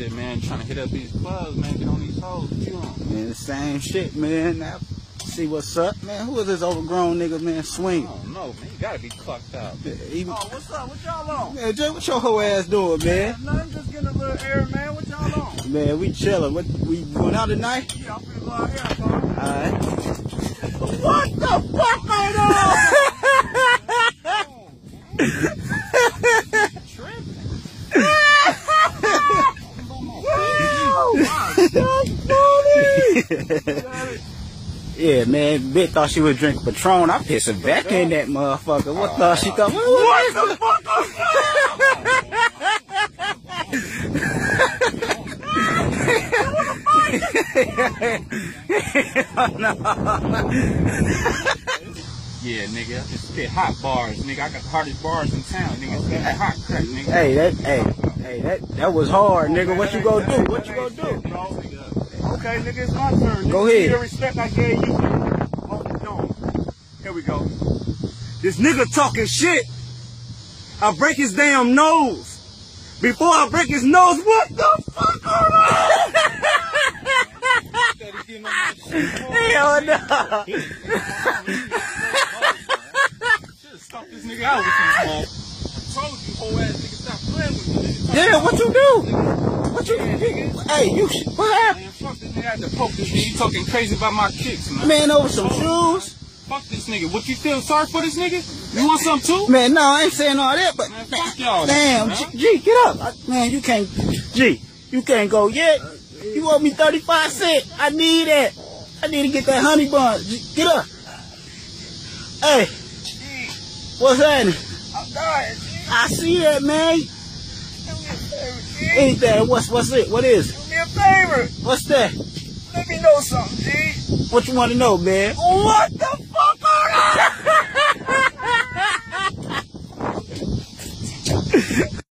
shit, man. Trying to hit up these clubs, man. Get on these hoes. What you on? Man, the same shit, man. Now, see what's up, man. Who is this overgrown nigga, man? Swing. I oh, don't know, man. You gotta be clucked up. Yeah, he- Oh, what's up? What y'all on? Man, Jay, what your whole ass doing, man? Nothing, just getting a little air, man. What y'all on? Man, we chilling. What we going out tonight? Yeah, I'm finna go out here, Yeah, man, bitch thought she was drinking Patron. I pissed her back in that motherfucker. What thought she thought? What, what the fuck? Yeah, nigga. I just spit hot bars, nigga. I got the hardest bars in town, nigga. Spit hot crack, nigga. Hey, that, hey, hey, that, that was hard, nigga. What you gonna do? What you gonna do? Okay, nigga, it's my turn. Go nigga. See ahead. the respect I gave you. Hold. Here we go. This nigga talking shit. I break his damn nose. Before I break his nose, what the fuck are Hell no. Should've stopped this nigga out with you, man. I told you, whole ass nigga, stop playing with me, nigga. Yeah, what you do? Hey, you, what happened? Man, fuck this nigga. I had to poke this nigga. You talking crazy about my kicks, man. Man, over some shoes? Fuck this nigga. What you feel sorry for this nigga? You want some too? Man, no, I ain't saying all that, but Man, fuck y'all. damn, man. G, G, get up. I- Man, you can't, G, you can't go yet. You owe me 35 cents. I need that. I need to get that honey bun. G, get up. Hey, what's happening? I'm dying, G. I see that, man. Do me a favor, G. Anything, what's, what's it? What is? Do me a favor. What's that? Let me know something, G. What you want to know, man? What the